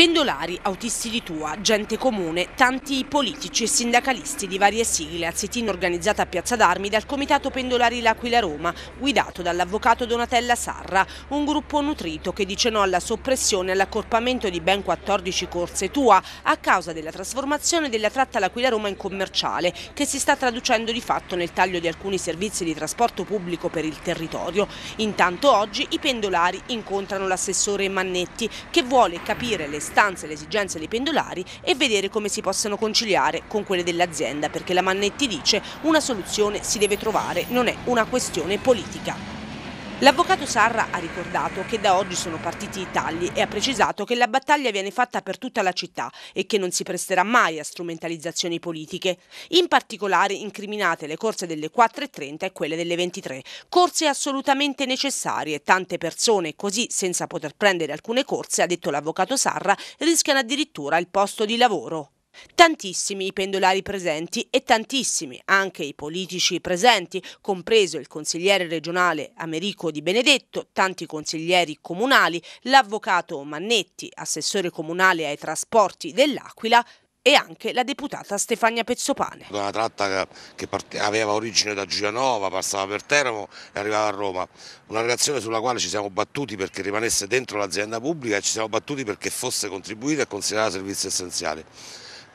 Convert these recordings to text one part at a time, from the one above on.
Pendolari, autisti di Tua, gente comune, tanti politici e sindacalisti di varie sigle a sit-in organizzata a Piazza d'Armi dal Comitato Pendolari L'Aquila Roma, guidato dall'avvocato Donatella Sarra, un gruppo nutrito che dice no alla soppressione e all'accorpamento di ben 14 corse Tua a causa della trasformazione della tratta L'Aquila Roma in commerciale, che si sta traducendo di fatto nel taglio di alcuni servizi di trasporto pubblico per il territorio. Intanto oggi i pendolari incontrano l'assessore Mannetti che vuole capire le istanze e le esigenze dei pendolari e vedere come si possano conciliare con quelle dell'azienda, perché la Mannetti dice una soluzione si deve trovare, non è una questione politica. L'avvocato Sarra ha ricordato che da oggi sono partiti i tagli e ha precisato che la battaglia viene fatta per tutta la città e che non si presterà mai a strumentalizzazioni politiche. In particolare incriminate le corse delle 4.30 e quelle delle 23, corse assolutamente necessarie. Tante persone così senza poter prendere alcune corse, ha detto l'avvocato Sarra, rischiano addirittura il posto di lavoro. Tantissimi i pendolari presenti e tantissimi anche i politici presenti, compreso il consigliere regionale Americo Di Benedetto, tanti consiglieri comunali, l'avvocato Mannetti, assessore comunale ai trasporti dell'Aquila, e anche la deputata Stefania Pezzopane. Una tratta che aveva origine da Giulianova, passava per Teramo e arrivava a Roma, una relazione sulla quale ci siamo battuti perché rimanesse dentro l'azienda pubblica e ci siamo battuti perché fosse contribuita e considerata servizio essenziale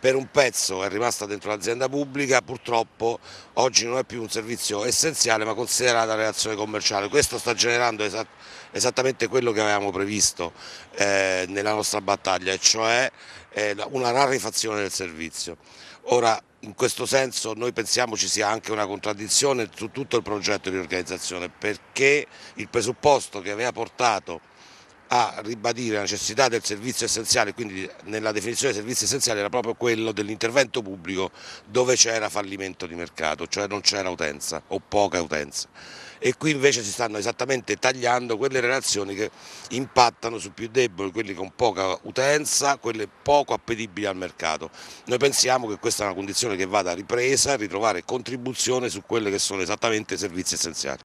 per un pezzo è rimasta dentro l'azienda pubblica, purtroppo oggi non è più un servizio essenziale ma considerata relazione commerciale. Questo sta generando esat esattamente quello che avevamo previsto eh, nella nostra battaglia, cioè eh, una rarefazione del servizio. Ora, in questo senso noi pensiamo ci sia anche una contraddizione su tutto il progetto di organizzazione perché il presupposto che aveva portato a ribadire la necessità del servizio essenziale, quindi nella definizione di servizio essenziale era proprio quello dell'intervento pubblico dove c'era fallimento di mercato, cioè non c'era utenza o poca utenza. E qui invece si stanno esattamente tagliando quelle relazioni che impattano su più deboli, quelli con poca utenza, quelle poco appetibili al mercato. Noi pensiamo che questa è una condizione che vada ripresa, ritrovare contribuzione su quelle che sono esattamente i servizi essenziali.